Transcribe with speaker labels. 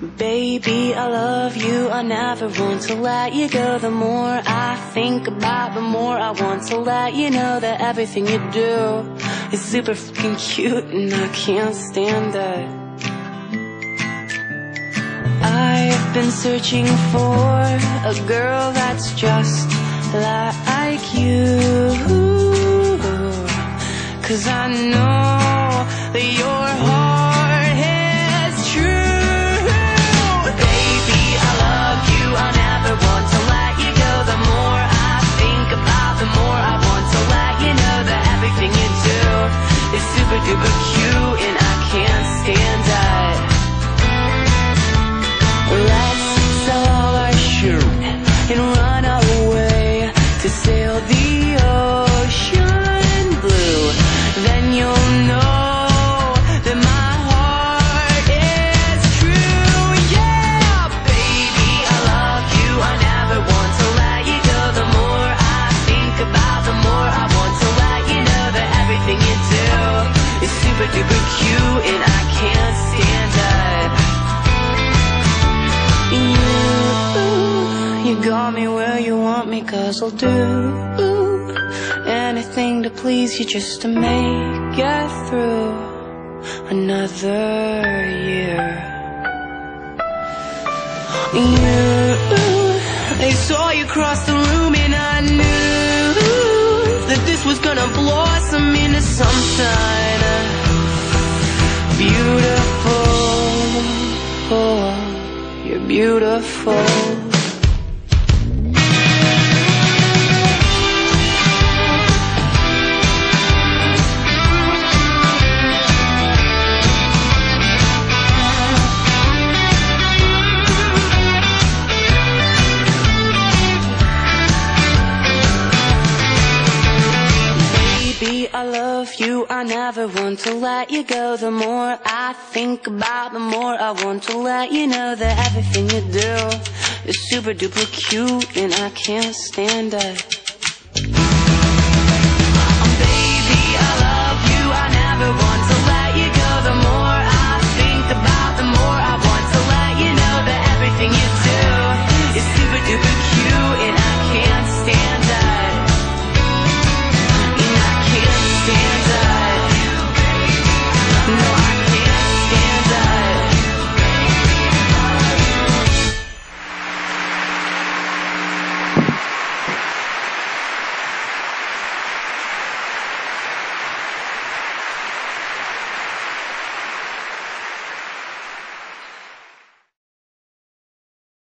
Speaker 1: Baby, I love you. I never want to let you go. The more I think about, the more I want to let you know that everything you do is super fucking cute, and I can't stand it. I've been searching for a girl that's just like you. Cause I know that your super duper cute, and I can't stand it. Let's sell all our shit and run away to sail the ocean You, got me where you want me, cause I'll do anything to please you just to make it through another year. You, I saw you cross the room and I knew that this was gonna blossom into something beautiful. You're beautiful. I never want to let you go. The more I think about, the more I want to let you know that everything you do is super duper cute, and I can't stand it.